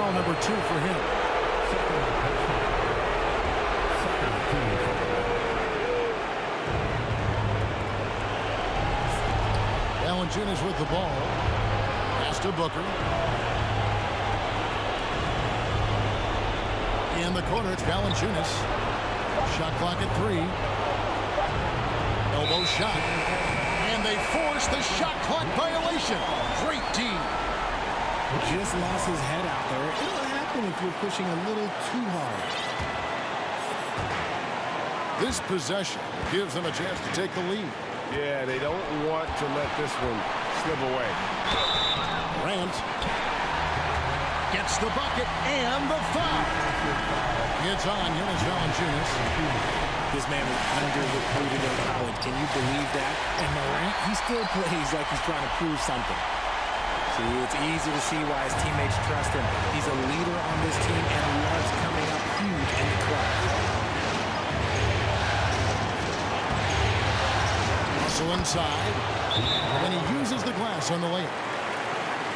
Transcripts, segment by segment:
foul number two for him. Valanciunas with the ball. Pass to Booker. In the corner, it's Valanciunas. Shot clock at three. Elbow shot. And they force the shot clock violation. Great team. Just lost his head out there. It'll happen if you're pushing a little too hard. This possession gives them a chance to take the lead. Yeah, they don't want to let this one slip away. Grant gets the bucket and the foul. It's on Jonas Valanciunas. This man was under-recruited in college. Can you believe that? And Morant, he still plays like he's trying to prove something. See, it's easy to see why his teammates trust him. He's a leader on this team and loves coming up huge in the clutch. Russell inside. And he uses the glass on the layup.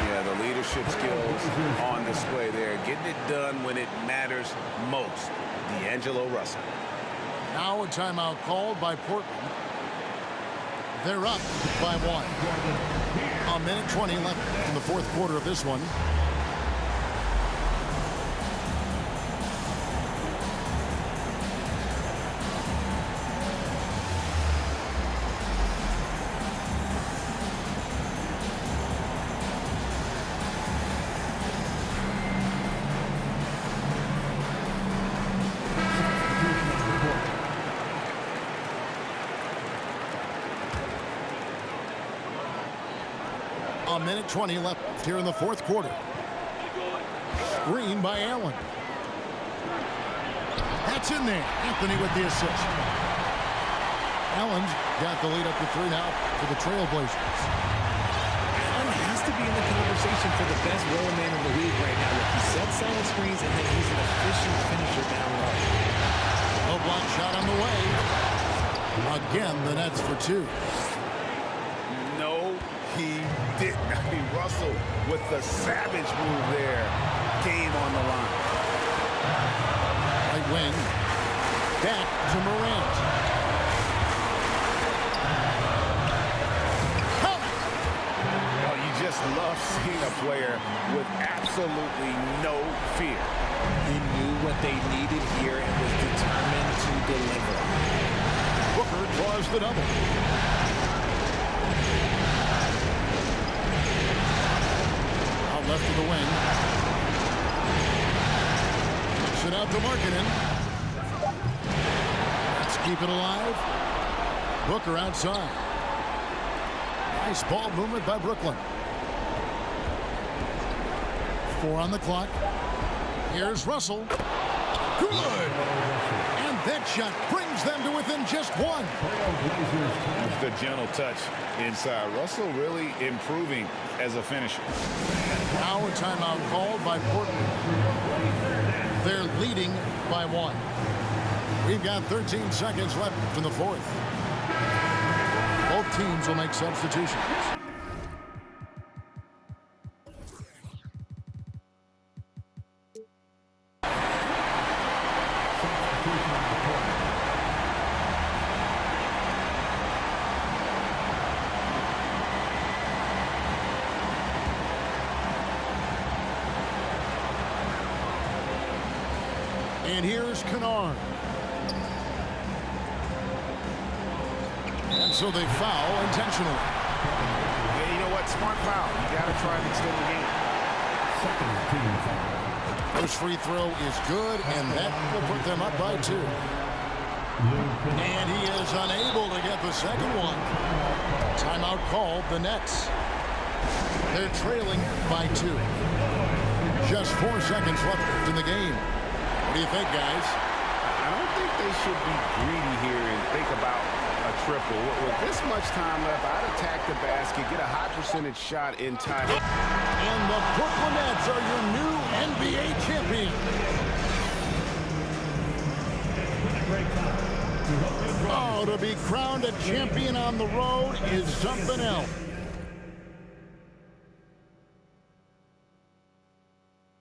Yeah, the leadership skills on display there. Getting it done when it matters most. D'Angelo Russell. Now a timeout called by Portland. They're up by one. A minute 20 left in the fourth quarter of this one. A minute 20 left here in the fourth quarter. Screen by Allen. That's in there. Anthony with the assist. Allen's got the lead up to three now for the Trailblazers. Allen has to be in the conversation for the best roll man in the league right now. Look, he sets silent screens and then he's an efficient finisher down low. No block shot on the way. Again, the Nets for two. No, he didn't. I mean, Russell with the savage move there. Game on the line. Right wing. Back to Morant. Count. Well, you just love seeing a player with absolutely no fear. He knew what they needed here and was determined to deliver. Booker draws the double. Left to the wing. Kicks it out to Markkanen. Let's keep it alive. Booker outside. Nice ball movement by Brooklyn. Four on the clock. Here's Russell. Good! That shot brings them to within just one. The gentle touch inside. Russell really improving as a finisher. Now a timeout called by Portland. They're leading by one. We've got 13 seconds left in the fourth. Both teams will make substitutions. And here's Kennard. And so they foul intentionally. Yeah, you know what? Smart foul. You got to try and extend the game. second team First free throw is good, and that will put them up by two. And he is unable to get the second one. Timeout called the Nets. They're trailing by two. Just four seconds left in the game. What do you think, guys? I don't think they should be greedy here and think about a triple. With, this much time left, I'd attack the basket, get a high percentage shot in time. And the Brooklyn Nets are your new NBA champions. Oh, to be crowned a champion on the road is something else.